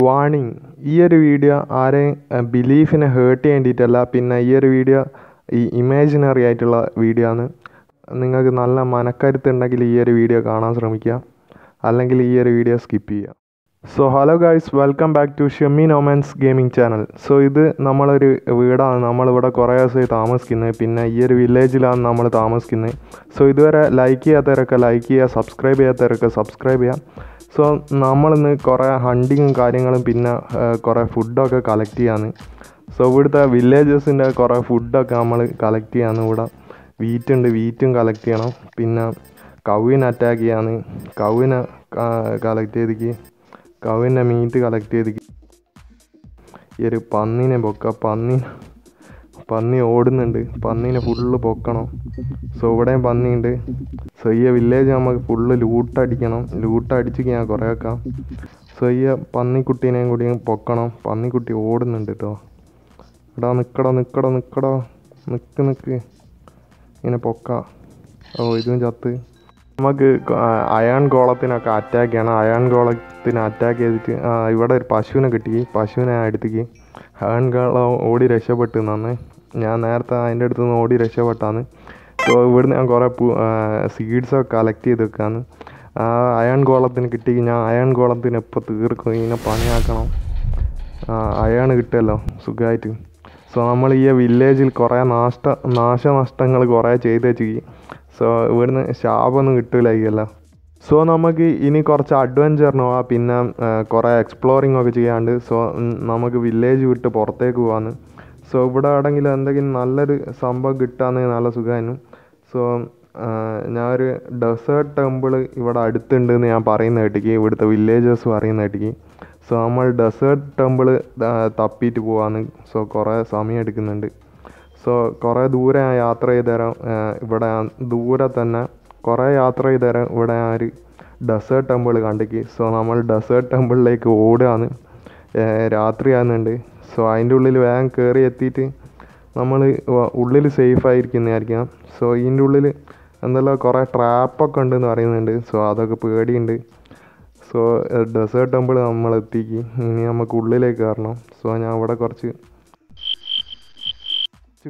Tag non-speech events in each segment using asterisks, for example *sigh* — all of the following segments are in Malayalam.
വാണിംഗ് ഈ ഒരു വീഡിയോ ആരെയും ബിലീഫിനെ ഹേർട്ട് ചെയ്യേണ്ടിയിട്ടല്ല. പിന്നെ ഈ ഒരു വീഡിയോ ഈ ഇമാജിനറി ആയിട്ടുള്ള വീഡിയോ ആണ്. നിങ്ങൾക്ക് നല്ല മനക്കരുത്തുണ്ടെങ്കിൽ ഈ ഒരു വീഡിയോ കാണാൻ ശ്രമിക്കുക. അല്ലെങ്കിൽ ഈ ഒരു വീഡിയോ സ്കിപ്പ് ചെയ്യുക. So hello guys welcome back to Shemi നോമൻസ് gaming channel so ഇത് നമ്മളൊരു വീടാണ്. നമ്മളിവിടെ കുറേ ദിവസമായി താമസിക്കുന്നത് പിന്നെ ഈ ഒരു വില്ലേജിലാണ് നമ്മൾ താമസിക്കുന്നത്. സോ ഇതുവരെ ലൈക്ക് ചെയ്യാത്തവരൊക്കെ ലൈക്ക് ചെയ്യുക സബ്സ്ക്രൈബ് ചെയ്യാത്തവരൊക്കെ സബ്സ്ക്രൈബ് ചെയ്യുക. സോ നമ്മളിന്ന് കുറേ ഹണ്ടിങ്ങും കാര്യങ്ങളും പിന്നെ കുറേ ഫുഡൊക്കെ കളക്ട് ചെയ്യാന്ന്. സോ ഇവിടുത്തെ വില്ലേജസിന്റെ കുറേ ഫുഡൊക്കെ നമ്മൾ കളക്ട് ചെയ്യാന്ന്. ഇവിടെ വീറ്റ് ഉണ്ട് വീറ്റും കളക്ട് ചെയ്യണം. പിന്നെ കവിനെ അറ്റാക്ക് ചെയ്യാന്ന്. കവിനെ കളക്ട് ചെയ്തിക്ക്. കവിന്റെ മീറ്റ് കളക്ട് ചെയ്തിക്ക്. ഈ ഒരു പന്നീനെ പൊക്ക പന്നി പന്നി ഓടുന്നുണ്ട്. പന്നീനെ ഫുള്ള് പൊക്കണം. സോ ഇവിടെയും പന്നിയുണ്ട് സോ ഈ വില്ലേജ് നമുക്ക് ഫുള്ള് ലൂട്ടടിക്കണം ലൂട്ടടിച്ച് ഞാൻ കുറേ വെക്കാം. സോ ഈ പന്നിക്കുട്ടീനെയും കൂടി പൊക്കണം. പന്നിക്കുട്ടി ഓടുന്നുണ്ട് കേട്ടോ എടാ നിക്കടാ നിക്കടാ നിക്കടാ. നിക്ക് നിക്ക്. ഇങ്ങനെ പൊക്ക. ഓ ഇതും ചത്ത്. നമുക്ക് അയാൺ ഗോളത്തിനൊക്കെ അറ്റാക്ക് ചെയ്യണം. അയാൺ ഗോളത്തിന് അറ്റാക്ക് ചെയ്തിട്ട് ഇവിടെ ഒരു പശുവിനെ കിട്ടി. പശുവിനെ അടുത്തേക്ക്. അയാൺ ഗോളം ഓടി രക്ഷപ്പെട്ടു നന്ന് ഞാൻ നേരത്തെ അതിന്റെ അടുത്ത് നിന്ന് ഓടി രക്ഷപ്പെട്ടാന്ന്. സോ ഇവിടുന്ന് ഞാൻ കുറേ സീഡ്സൊക്കെ കളക്ട് ചെയ്ത് വെക്കാന്ന്. ആ അയൺ ഗോളത്തിന് കിട്ടി ഞാൻ അയൺ ഗോളത്തിന് എപ്പോൾ തീർക്കും? ഇതിനെ പണിയാക്കണം. അയൺ കിട്ടുമല്ലോ സുഖമായിട്ട് സോ നമ്മൾ ഈ വില്ലേജിൽ കുറേ നാഷ്ട നാശനഷ്ടങ്ങൾ കുറേ ചെയ്ത് വെച്ചിരിക്കും സോ ഇവിടുന്ന് ശാപമൊന്നും കിട്ടില്ലായിരിക്കുമല്ലോ സോ നമുക്ക് ഇനി കുറച്ച് അഡ്വഞ്ചറിന് പോവാം. പിന്നെ കുറേ എക്സ്പ്ലോറിംഗ് ഒക്കെ ചെയ്യാണ്ട്. സോ നമുക്ക് വില്ലേജ് വിട്ട് പുറത്തേക്ക് പോകാമെന്ന് സോ ഇവിടെ ആണെങ്കിൽ എന്തെങ്കിലും നല്ലൊരു സംഭവം കിട്ടാമെന്ന് നല്ല സുഖമായിരുന്നു. സോ ഞാൻ ഒരു ഡെസേർട്ട് ടെമ്പിൾ ഇവിടെ അടുത്തുണ്ടെന്ന് ഞാൻ പറയുന്ന കേട്ടിക്ക്. ഇവിടുത്തെ വില്ലേജേഴ്സ് പറയുന്ന കേട്ടിക്ക്. സോ നമ്മൾ ഡെസേർട്ട് ടെമ്പിൾ തപ്പിയിട്ട് പോവാന്ന് സോ കുറേ സമയം എടുക്കുന്നുണ്ട്. സോ കുറേ ദൂരെ ഞാൻ യാത്ര ചെയ്ത് തരാം ഇവിടെ ദൂരെ തന്നെ കുറേ യാത്ര ചെയ്ത് തരാം ഇവിടെ ഞാൻ ഒരു ഡെസേർട്ട് ടെമ്പിൾ കണ്ടിക്ക്. സോ നമ്മൾ ഡെസേർട്ട് ടെമ്പിളിലേക്ക് ഓടുകയാണ്. രാത്രി ആകുന്നുണ്ട് സോ അതിന്റെ ഉള്ളിൽ വേഗം കയറി എത്തിയിട്ട് നമ്മൾ ഉള്ളിൽ സേഫ് ആയിരിക്കുന്നതായിരിക്കാം സോ ഇതിന്റെ ഉള്ളിൽ എന്തെല്ലാം കുറേ ട്രാപ്പൊക്കെ ഉണ്ടെന്ന് പറയുന്നുണ്ട്. സോ അതൊക്കെ പേടിയുണ്ട്. സോ ഡെസേർട്ട് ടെമ്പിൾ നമ്മൾ എത്തിക്ക്. ഇനി നമുക്ക് ഉള്ളിലേക്ക് കയറണം. സോ ഞാൻ അവിടെ കുറച്ച്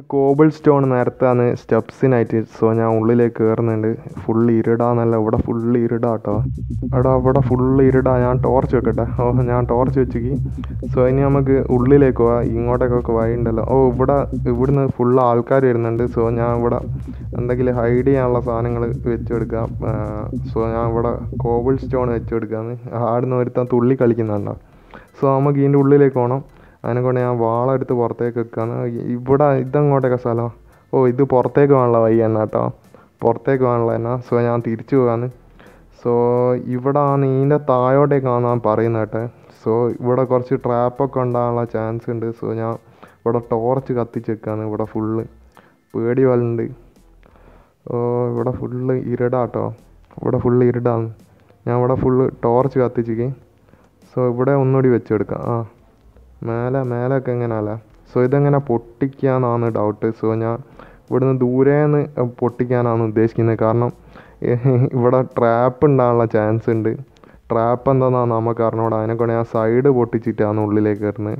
കോബിൾ സ്റ്റോൺ നേരത്താണ് സ്റ്റെപ്സിനായിട്ട് സോ ഞാൻ ഉള്ളിലേക്ക് കയറുന്നുണ്ട് ഫുൾ ഇരുടാന്നല്ല ഇവിടെ ഫുള്ള് ഇരുടാ കേട്ടോ എടാ ഇവിടെ ഫുൾ ഇരുടാ. ഞാൻ ടോർച്ച് വെക്കട്ടെ. ഓ ഞാൻ ടോർച്ച് വെച്ചിക്ക്. സോ ഇനി നമുക്ക് ഉള്ളിലേക്ക് പോവാം. ഇങ്ങോട്ടേക്കൊക്കെ വഴിയുണ്ടല്ലോ. ഓ ഇവിടെ ഇവിടുന്ന് ഫുള്ള് ആൾക്കാർ വരുന്നുണ്ട്. സോ ഞാൻ ഇവിടെ എന്തെങ്കിലും ഹൈഡ് ചെയ്യാനുള്ള സാധനങ്ങൾ വെച്ചെടുക്കാം. സോ ഞാൻ ഇവിടെ കോബിൾ സ്റ്റോൺ വെച്ചെടുക്കാമെന്ന് ആടുന്ന് ഒരുത്താൻ തുള്ളി കളിക്കുന്നുണ്ടോ? സോ നമുക്ക് ഇതിന്റെ ഉള്ളിലേക്ക് പോകണം അതിനെ കൊണ്ട് ഞാൻ വാളെടുത്ത് പുറത്തേക്ക് വെക്കുകയാണ് ഇവിടെ ഇതങ്ങോട്ടൊക്കെ സ്ഥലം. ഓ ഇത് പുറത്തേക്ക് പോകാനുള്ള വഴി എന്നാ കേട്ടോ. പുറത്തേക്ക് പോകാനുള്ള എന്നാ സോ ഞാൻ തിരിച്ചു പോകാന്ന്. സോ ഇവിടെ നീന്റെ താഴോട്ടേക്കാണ് ഞാൻ പറയുന്നത് കേട്ടെ. സോ ഇവിടെ കുറച്ച് ട്രാപ്പൊക്കെ ഉണ്ടാകാനുള്ള ചാൻസ് ഉണ്ട്. സോ ഞാൻ ഇവിടെ ടോർച്ച് കത്തിച്ച് വെക്കാന്ന് ഇവിടെ ഫുള്ള് പേടി വലുണ്ട് ഓ ഇവിടെ ഫുള്ള് ഇരുടാട്ടോ ഇവിടെ ഫുള്ള് ഇരുടാണ് ഞാൻ ഇവിടെ ഫുള്ള് ടോർച്ച് കത്തിച്ചിക്ക് സോ ഇവിടെ ഒന്നുകൂടി വെച്ചെടുക്കാം ആ. മേലെ മേലൊക്കെ എങ്ങനെയല്ല സോ ഇതെങ്ങനെ പൊട്ടിക്കാനാണ് ഡൗട്ട് സോ ഞാൻ ഇവിടുന്ന് ദൂരേന്ന് പൊട്ടിക്കാനാണ് ഉദ്ദേശിക്കുന്നത്. കാരണം *laughs* ഇവിടെ ട്രാപ്പ് ഉണ്ടാകാനുള്ള ചാൻസ് ഉണ്ട്. ട്രാപ്പ് എന്താണെന്നാണ് നമുക്ക് അറിഞ്ഞൂടാ. അതിനെക്കൊണ്ട് ഞാൻ സൈഡ് പൊട്ടിച്ചിട്ടാണ് ഉള്ളിലേക്ക് വരുന്നത്.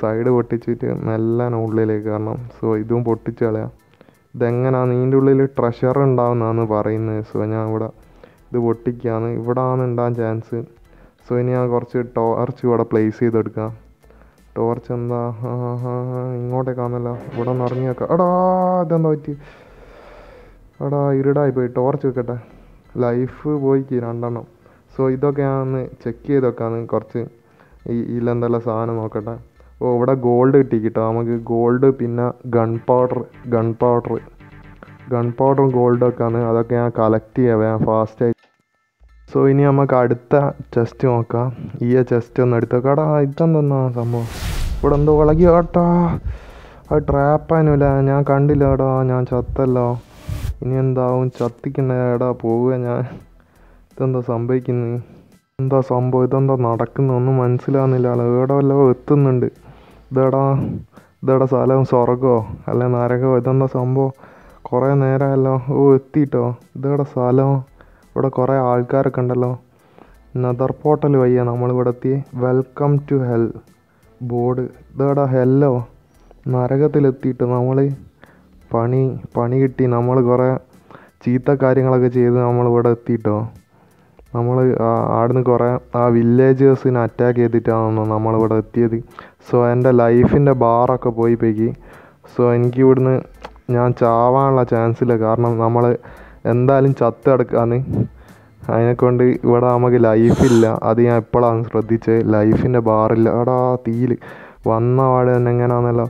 സൈഡ് പൊട്ടിച്ചിട്ട് മെല്ലെ ഉള്ളിലേക്ക് വരണം. സോ ഇതും പൊട്ടിച്ച് കളയാം. ഇതെങ്ങനെയാണ് ഇതിന്റെ ഉള്ളിൽ ട്രഷർ ഉണ്ടാവുന്നതാണ് പറയുന്നത്. സോ ഞാൻ ഇവിടെ ഇത് പൊട്ടിക്കുകയാണ് ഇവിടെ ആണ് ഉണ്ടാകാൻ ചാൻസ് സോ ഇനി ഞാൻ കുറച്ച് ടോർച്ച് ഇവിടെ പ്ലേസ് ചെയ്തെടുക്കാം. ടോർച്ച് എന്താ? ഇങ്ങോട്ടേക്കാണല്ലോ ഇവിടെ നിന്ന് ഇറങ്ങി വെക്കാം എടാ ഇതെന്താ പറ്റി? എടാ ഇരുടായി പോയി ടോർച്ച് വെക്കട്ടെ. ലൈഫ് പോയിക്ക് രണ്ടെണ്ണം. സോ ഇതൊക്കെ ഞാൻ ഒന്ന് ചെക്ക് ചെയ്ത് വെക്കാന്ന് കുറച്ച് ഈ ഇതിലെന്തെല്ലാം സാധനം നോക്കട്ടെ. ഓ ഇവിടെ ഗോൾഡ് കിട്ടി കിട്ടോ നമുക്ക് ഗോൾഡ് പിന്നെ gun powder gun powder gun പൗഡറും ഗോൾഡും ഒക്കെയാണ് അതൊക്കെ ഞാൻ കളക്ട് ചെയ്യാം. ഫാസ്റ്റ് ഫാസ്റ്റായി സോ ഇനി നമുക്ക് അടുത്ത ചെസ്റ്റ് നോക്കാം. ഈ ചെസ്റ്റ് ഒന്ന് എടുത്ത് കടാ ഇതെന്തെന്നാ സംഭവം? ഇവിടെ എന്തോ ഇളകി. കേട്ടോ അത് ട്രാപ്പാനുമില്ല ഞാൻ കണ്ടില്ല എടാ. ഞാൻ ചത്തല്ലോ. ഇനി എന്താവും? ചത്തിക്കണ്ട എടാ പോവുക ഞാൻ. ഇതെന്താ സംഭവിക്കുന്നത് എന്താ സംഭവം? ഇതെന്താ നടക്കുന്നത് ഒന്നും മനസ്സിലാവുന്നില്ല. ഏടോ വല്ലോ എത്തുന്നുണ്ട്. ഇതെടാ ഇതെടാ സ്ഥലം. സ്വർഗമോ അല്ലെ നരകമോ ഇതെന്താ സംഭവം? കുറേ നേരമല്ലോ ഓ എത്തിയിട്ടോ ഇതെവിടെ സ്ഥലം. ഇവിടെ കുറേ ആൾക്കാരൊക്കെ ഉണ്ടല്ലോ. നദർ പോർട്ടൽ വയ്യ നമ്മളിവിടെ എത്തി വെൽക്കം ടു ഹെൽ ബോർഡ് ഇതേടാ ഹെല്ലോ നരകത്തിലെത്തിയിട്ട് നമ്മൾ പണി പണി കിട്ടി. നമ്മൾ കുറേ ചീത്ത കാര്യങ്ങളൊക്കെ ചെയ്ത് നമ്മളിവിടെ എത്തിയിട്ടോ. നമ്മൾ അവിടുന്ന് കുറേ ആ വില്ലേജേഴ്സിനെ അറ്റാക്ക് ചെയ്തിട്ടാണ് നമ്മളിവിടെ എത്തിയത്. സോ എന്റെ ലൈഫിന്റെ ബാറൊക്കെ പോയി പോയി സോ എനിക്ക് ഇവിടുന്ന് ഞാൻ ചാവാനുള്ള ചാൻസില്ല കാരണം നമ്മൾ എന്തായാലും ചത്ത് കിടക്കാന്ന്. അതിനെക്കൊണ്ട് ഇവിടെ നമുക്ക് ലൈഫില്ല അത് ഞാൻ എപ്പോഴാണ് ശ്രദ്ധിച്ചത് ലൈഫിന്റെ ബാറില്ല. എടാ തീയിൽ വന്ന പാട് തന്നെ എങ്ങനെയാണെന്നല്ലോ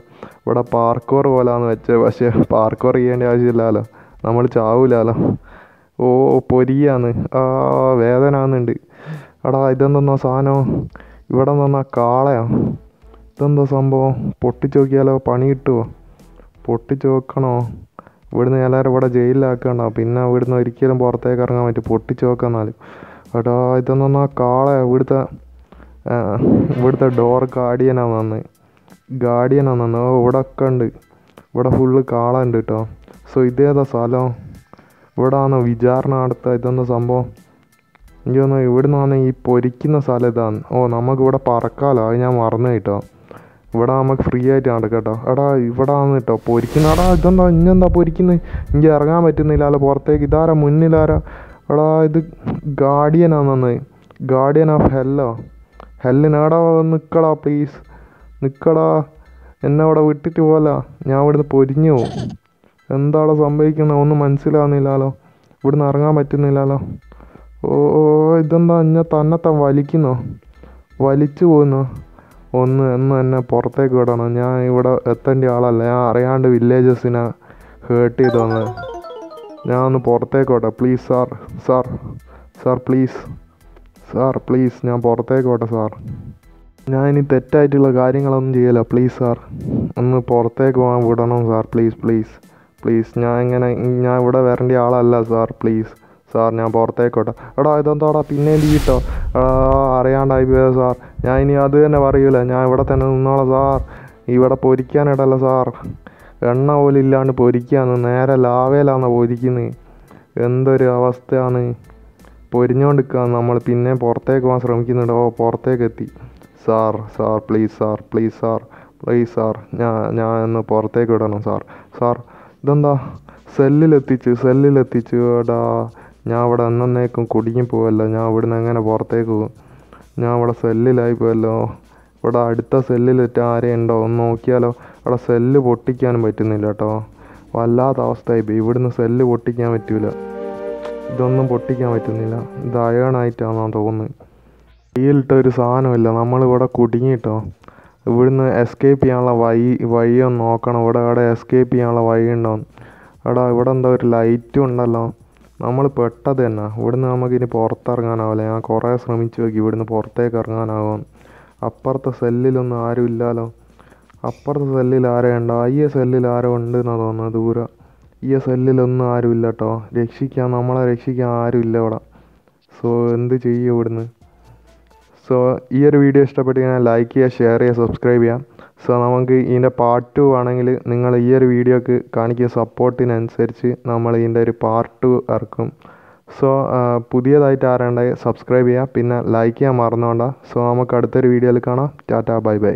ഇവിടെ പാർക്കോർ പോലാന്ന് വെച്ചത് പക്ഷേ പാർക്കോർ ചെയ്യേണ്ട ആവശ്യമില്ലല്ലോ. നമ്മൾ ചാവൂലല്ലോ. ഓ പൊരിയാന്ന്. ആ വേദന ആകുന്നുണ്ട് എടാ ഇതെന്തെന്നാ സാധനം? ഇവിടെ നിന്നാ കാളയാ. ഇതെന്താ സംഭവം? പൊട്ടിച്ച് നോക്കിയാലോ പണി കിട്ടുമോ പൊട്ടിച്ച് നോക്കണോ ഇവിടുന്ന് എല്ലാവരും ഇവിടെ ജയിലിലാക്കണം പിന്നെ ഇവിടുന്ന് ഒരിക്കലും പുറത്തേക്ക് ഇറങ്ങാൻ പറ്റും. പൊട്ടിച്ച് നോക്കാന്നാലും എടാ ഇതെന്നാ കാള ഇവിടുത്തെ ഇവിടുത്തെ ഡോർ ഗാർഡിയനാണ് വന്ന്. ഗാർഡിയനാണ് വന്ന്. ഓ ഇവിടെ ഒക്കെ ഉണ്ട്. ഇവിടെ ഫുള്ള് കാള ഉണ്ട് കേട്ടോ സോ ഇതേതാ സ്ഥലം? ഇവിടെ ആണോ വിചാരണ അടുത്ത ഇതെന്താ സംഭവം? എനിക്ക് തോന്നുന്നു ഇവിടെ നിന്നാണ് ഈ പൊരിക്കുന്ന സ്ഥലം ഇതാണ് ഓ നമുക്കിവിടെ പറക്കാലോ. അത് ഞാൻ മറന്നു കേട്ടോ ഇവിടെ നമുക്ക് ഫ്രീ ആയിട്ട് നടക്കാം കേട്ടോ. എടാ ഇവിടെ ആണ് കേട്ടോ. പൊരിക്കുന്ന. എടാ ഇതെന്താ? ഇന്നെന്താ പൊരിക്കുന്നത് എനിക്ക് ഇറങ്ങാൻ പറ്റുന്നില്ല. അല്ല പുറത്തേക്ക്. ഇതാരാ മുന്നിലാരാ എടാ ഇത് ഗാർഡിയനാണെന്ന് ഗാർഡിയൻ ഓഫ് ഹെല്ലോ ഹെല്ലിനെടാ നിൽക്കടാ പ്ലീസ് നിൽക്കടാ എന്നെ അവിടെ വിട്ടിട്ട് പോല ഞാൻ ഇവിടുന്ന് പൊരിഞ്ഞു പോകും എന്താണോ സംഭവിക്കുന്നത് ഒന്നും മനസ്സിലാവുന്നില്ലല്ലോ. ഇവിടുന്ന് ഇറങ്ങാൻ പറ്റുന്നില്ലല്ലോ. ഓ ഇതെന്താ തന്നെ തന്നെ വലിക്കുന്നോ? വലിച്ചു പോകുന്നോ ഒന്ന് ഒന്ന് എന്നെ പുറത്തേക്ക് വിടണം. ഞാൻ ഇവിടെ എത്തേണ്ട ആളല്ല. ഞാൻ അറിയാണ്ട് വില്ലേജസിനെ ഹേർട്ട് ചെയ്ത് ഞാൻ ഒന്ന് പുറത്തേക്ക് വിട്ടെ please sir sir sir please sir please ഞാൻ പുറത്തേക്ക് വിട്ടെ സാർ ഞാൻ ഇനി തെറ്റായിട്ടുള്ള കാര്യങ്ങളൊന്നും ചെയ്യില്ല. പ്ലീസ് സാർ ഒന്ന് പുറത്തേക്ക് പോകാൻ വിടണം സാർ പ്ലീസ് പ്ലീസ് പ്ലീസ് ഞാൻ ഇങ്ങനെ ഞാൻ ഇവിടെ വരേണ്ട ആളല്ല സാർ പ്ലീസ് സാർ ഞാൻ പുറത്തേക്ക് വിട്ടെ എടാ ഇതെന്താടാ? പിന്നെ ലീട്ടോ അറിയാണ്ടായി പോയത് സാർ. ഞാൻ ഇനി അത് തന്നെ പറയൂല. ഞാൻ ഇവിടെ തന്നെ നിന്നോളാം സാർ. ഇവിടെ പൊരിക്കാനിടല്ല സാർ. എണ്ണ പോലും ഇല്ലാണ്ട് പൊരിക്കാന്ന്. നേരെ ലാവേലാന്ന് പൊരിക്കുന്നത് എന്തൊരു അവസ്ഥയാണ്. പൊരിഞ്ഞോണ്ടിരിക്കുക നമ്മൾ പിന്നെ പുറത്തേക്ക് പോകാൻ ശ്രമിക്കുന്നുണ്ട്. ഓ പുറത്തേക്ക് എത്തി sir sir please sir please sir please sir. ഞാൻ ഞാൻ ഒന്ന് പുറത്തേക്ക് വിടണം സാർ. സാർ ഇതെന്താ? സെല്ലിലെത്തിച്ചു സെല്ലിലെത്തിച്ചു. എടാ ഞാൻ അവിടെ എന്നേക്കും കുടുങ്ങി പോവല്ലോ. ഞാൻ ഇവിടുന്ന് എങ്ങനെ പുറത്തേക്ക് പോകും? ഞാൻ ഇവിടെ സെല്ലിലായി പോയല്ലോ ഇവിടെ അടുത്ത സെല്ലിലിട്ട് ആരെയും ഉണ്ടോ ഒന്ന് നോക്കിയാലോ. ഇവിടെ സെല്ല് പൊട്ടിക്കാനും പറ്റുന്നില്ല കേട്ടോ. വല്ലാത്ത അവസ്ഥയായി പോയി. ഇവിടുന്ന് സെല്ല് പൊട്ടിക്കാൻ പറ്റൂല. ഇതൊന്നും പൊട്ടിക്കാൻ പറ്റുന്നില്ല. ഇത് അയണായിട്ടാണെന്നാണ് തോന്നുന്നത്. കയ്യിലിട്ട ഒരു സാധനമില്ല. നമ്മളിവിടെ കുടുങ്ങിയിട്ടോ ഇവിടുന്ന് എസ്കേപ്പ് ചെയ്യാനുള്ള വഴി വഴിയൊന്ന് നോക്കണം. ഇവിടെ അവിടെ എസ്കേപ്പ് ചെയ്യാനുള്ള വഴി ഉണ്ടോ എടാ ഇവിടെ എന്താ ഒരു ലൈറ്റും ഉണ്ടല്ലോ. നമ്മൾ പെട്ടത് തന്നെ. ഇവിടുന്ന് നമുക്കിനി പുറത്തിറങ്ങാനാവില്ല. ഞാൻ കുറേ ശ്രമിച്ചു നോക്കി ഇവിടുന്ന് പുറത്തേക്ക് ഇറങ്ങാനാവും. അപ്പുറത്തെ സെല്ലിലൊന്നും ആരും ഇല്ലല്ലോ. അപ്പുറത്തെ സെല്ലിൽ ആരോ ഉണ്ടോ. ഈ സെല്ലിൽ ആരോ ഉണ്ട് എന്നാണ് തോന്നുന്നത് ദൂരെ. ഈ സെല്ലിലൊന്നും ആരും ഇല്ല കേട്ടോ രക്ഷിക്കാൻ നമ്മളെ രക്ഷിക്കാൻ ആരും ഇല്ല ഇവിടെ. സോ എന്ത് ചെയ്യും ഇവിടുന്ന്? സോ ഈ ഒരു വീഡിയോ ഇഷ്ടപ്പെട്ടു കഴിഞ്ഞാൽ ലൈക്ക് ചെയ്യുക ഷെയർ ചെയ്യുക സബ്സ്ക്രൈബ് ചെയ്യാം സോ നമുക്ക് ഇതിന്റെ പാർട്ട് ടു ആണെങ്കിൽ നിങ്ങൾ ഈ ഒരു വീഡിയോക്ക് കാണിക്കുന്ന സപ്പോർട്ടിനനുസരിച്ച് നമ്മൾ ഇതിന്റെ ഒരു പാർട്ട് ടു ഇറക്കും. സോ പുതിയതായിട്ട് ആരാണ്ടായി സബ്സ്ക്രൈബ് ചെയ്യുക പിന്നെ ലൈക്ക് ചെയ്യാൻ മറന്നുകൊണ്ട. സോ നമുക്ക് അടുത്തൊരു വീഡിയോയിൽ കാണാം. Tata bye bye